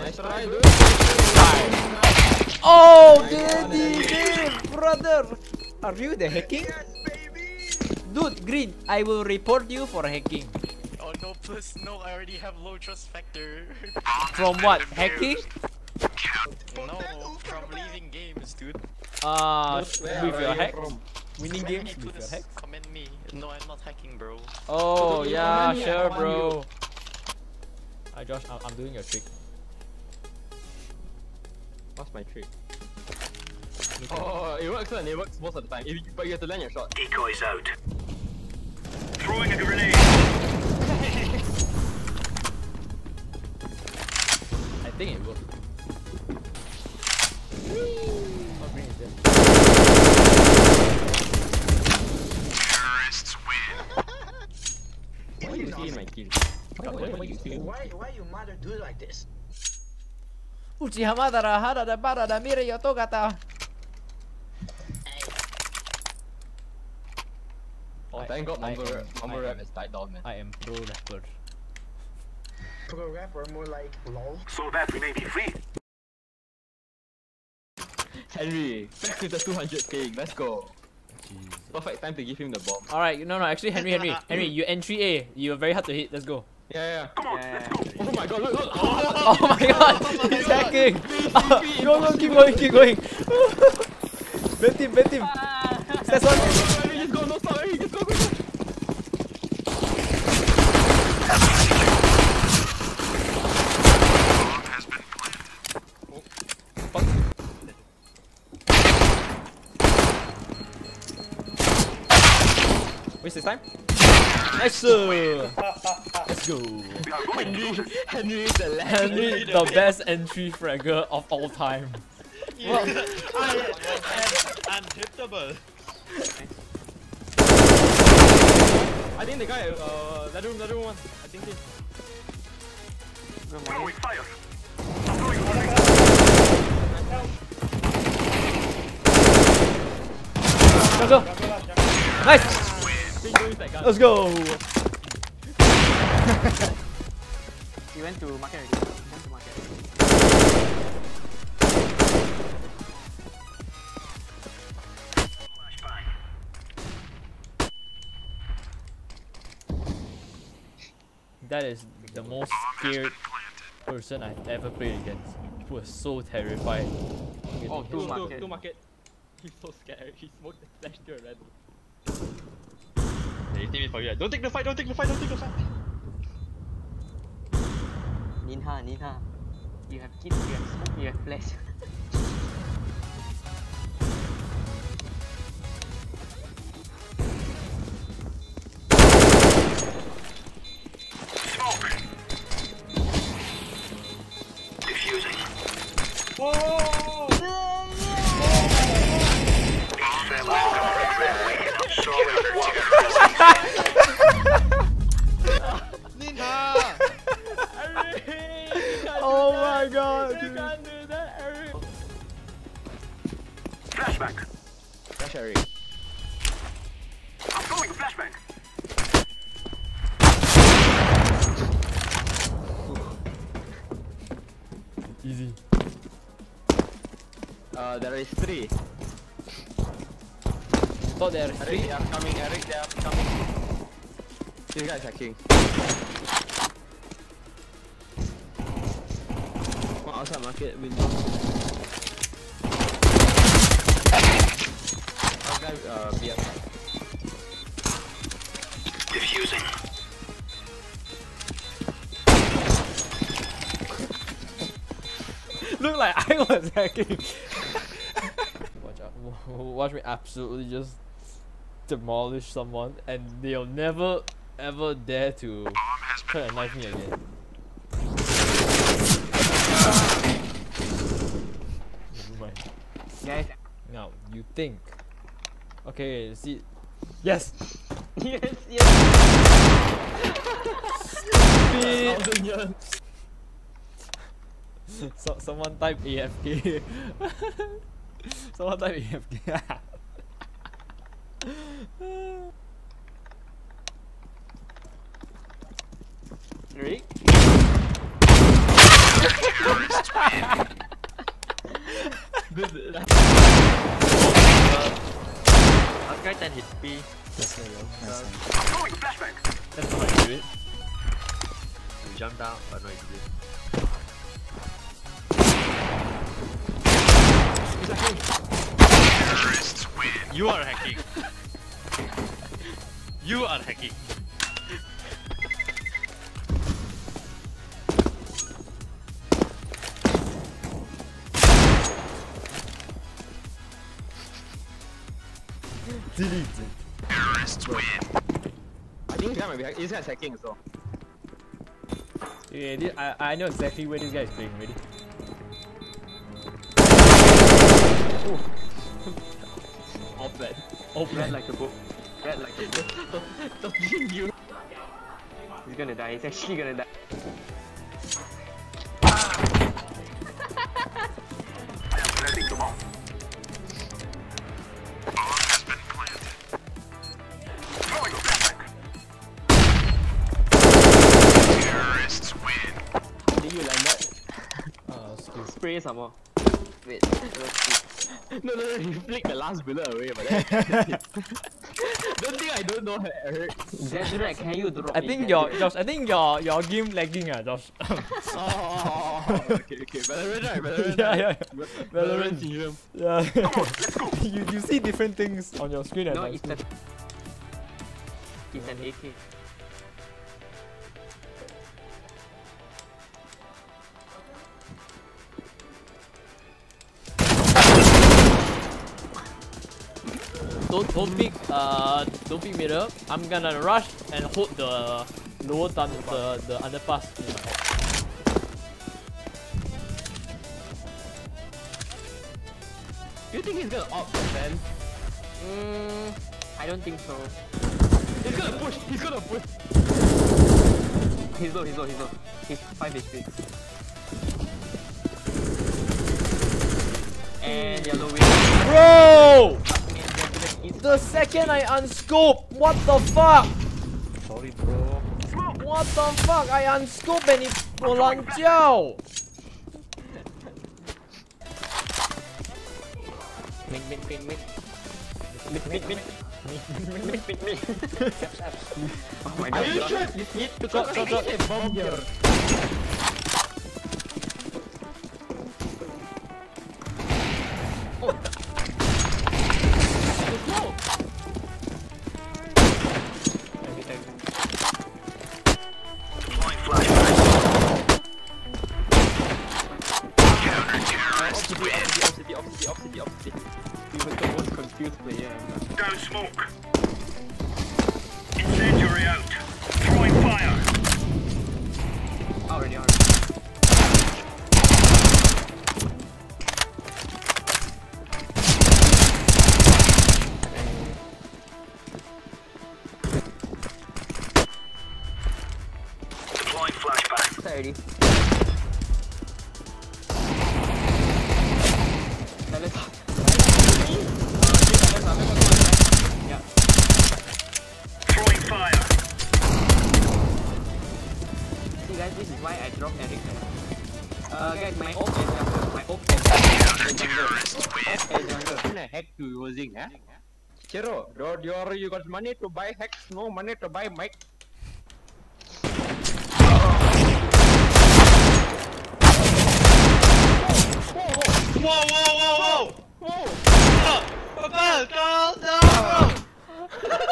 Nice try, dude. Oh, Daddy, Dave, brother. Are you the hacking? Dude, Green, I will report you for hacking. Oh no, please, no, I already have low trust factor. From what? Hacking? no, from leaving games, dude. Uh, Where with are your hack? from? Winning Commend games me, with your hack? Commend me. No, I'm not hacking, bro. Oh, yeah, comment me, I sure, bro. Hi, Josh, I'm, I'm doing your trick. What's my trick? Oh, oh, oh it works and it works most of the time. If you, but you have to land your shot. Decoys out. Throwing a grenade. I think it worked. Oh, Green is there. Terrorists win. Why you see my kill? Why you see? Why why your mother do like this? Uchiha madara hada da bara da mire yo togata. Oh, I- thank God, I Mumble am- Rap, Mumble I Rap am- has died down, man. I am pro rapper. Pro rapper more like lol. So that we may be free. Henry, back to the 200 ping. Let's go. Perfect time to give him the bomb. Alright, no, no, actually, Henry, Henry, Henry, you entry A. You're very hard to hit. Let's go. Yeah, yeah. Come on, let's go. Oh my God! Look, look. Oh my god, he's hacking. go, go, keep going, keep going. bet him, bet him. That's one. Henry, just go, no stop, Henry, just go, go, go. Waste his time. Nice. Sir. Let's go. We are going to lose it. Henry is the last. Henry, the best entry fragger of all time. Unhittable. I think the guy, uh, that room, that room one. I think he. Throwing fire. Throwing grenade. Go, go. Nice. Ping goes that. Let's go. He went to market already. He went to market. That is the most scared person I've ever played against. He was so terrified. Oh, Two, two two, market. two market. He's so scared. He smoked the flash to a red. Yeah, he's teaming for you. Don't take the fight, don't take the fight, don't take the fight. Ninha, Ninha. You have kids, you have smoke, you have flash. Easy. Uh, there is three. Thought there are Eric, three. they are coming. Eric, they are coming. This guy is hacking. One outside market window. One guy, uh, B. Defusing. Like I was hacking. Watch out. Watch me absolutely just demolish someone and they'll never ever dare to try to knife me again. Guys, Now, you think. Okay, see. Yes! yes, yes. Beep so, someone type AFK. someone type AFK. Three. I'll got 10 hit. Let's That's how I do it. You out, but no, you did You are hacking. you are hacking. Delete it. I think this guy might be hack- this guy's hacking so. Yeah, thi- I, I know exactly where this guy is playing already. All flat. Oh, Read like a book. Read like a book. Don't you He's gonna die. He's actually gonna die. Letting them off. Bomb has been planted. Throwing flashbang. Terrorists win. did you land that? uh. Spray some more. Wait. No, no, no, you flicked the last bullet away, but then. don't think I don't know I heard. Zedrak, can you drop I think Can your Josh, I think your your game lagging ah, Josh. Oh, okay, okay. Valorant, right? Valorant. yeah, right? yeah, Valorant Valorant. syndrome. yeah. you you see different things on your screen at No, times. it's the. It's an AK. Don't don't pick uh don't pick middle. I'm gonna rush and hold the lower tun the the underpass in my hand. Do you think he's gonna opt for Ben? Mm, I don't think so. He's gonna push. He's gonna push. He's low, he's low, he's low. He's 5 HP. And yellow wing. Bro! the second I unscope. What the fuck? Sorry, bro. What the fuck? I unscope and it pulang jiao. Mid, mid, mid, mid. Mid, mid, mid. Mid, mid, mid. Oh my god. Are you sure? Mid, mid. Go, go, go. Bomb here. opposite, opposite, opposite. He was the most confused player ever. Go smoke. Incendiary out. Throwing fire. Already, already. Flashback. 30. Guys, this is why I dropped Eric. Uh, guys, my ult is jungle. My ult is jungle. Ult is jungle. What kind of hack you using, huh? Chero, you you you got money to buy hacks, no money to buy mic. Whoa, whoa, whoa, whoa! Whoa! Papa, calm down,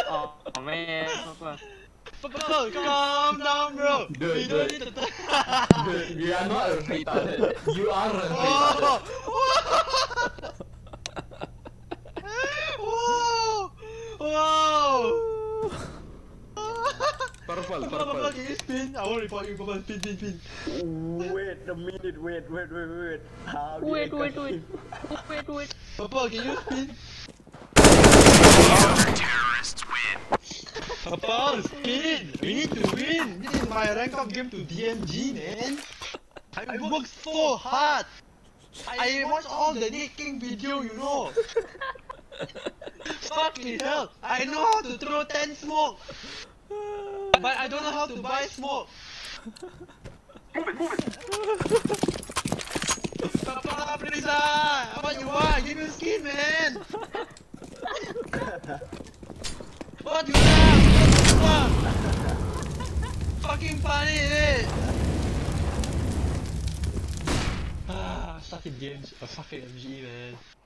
Oh, oh man, Papa. bro! Papa, calm down, bro! Dude, We don't dude. need to. you are not retarded. You are retarded. Whoa! Whoa! Purple, Papa, Papa, purple. can you spin? I want to report you, Papa. Spin, spin, spin. Wait a minute, wait, wait, wait, wait. How did Wait, I wait, cut wait. him? Wait, wait. Papa, can you spin? Counter-terrorists win. Papa, spin! We need to win! This is my rank up game to DMG, man! I worked so hard! I watched all the NadeKing video, you know! Fucking hell! I know how to throw 10 smoke! But I don't know how to buy smoke! Move it, move it. Papa, please ah! What you want? Give me a skin, man! fucking funny it! Ah, fucking games, a oh, fucking MG man.